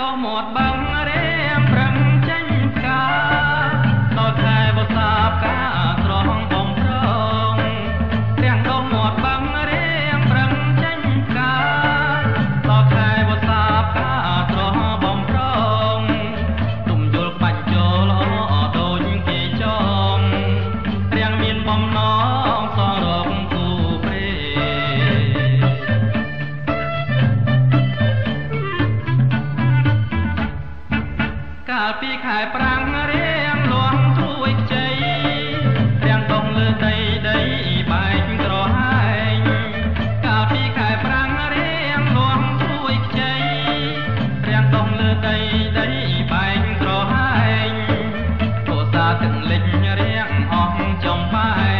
đó một băng កាលពីខែប្រាំងរៀងលួងត្រួយខ្ចីរៀងដងលើដីដីបែកក្រហាញកាលពីខែប្រាំងរៀងលួងត្រួយខ្ចីរៀងដងលើដីដីបែកក្រហាញពោសាទាំងលិចរៀងអស់ចំបែង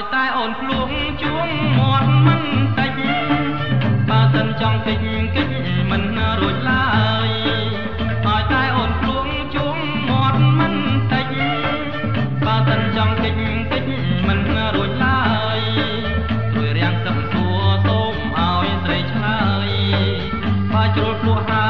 យតែអូនភ្លួងជួងមាត់មិនតិចបើសិនចង់តិចកិច្ចមិនរួចឡើយឲ្យតែអូនភ្លួងជួងមាត់មិនតិចបើសិនចង់កិច្ចកិច្ចមិនរួចឡើយជួយរាំងសឹកសួរសូមឲ្យស្រីឆ្លើយបើជ្រុលភ្លក់ហើយព្រមខ្មាំងបង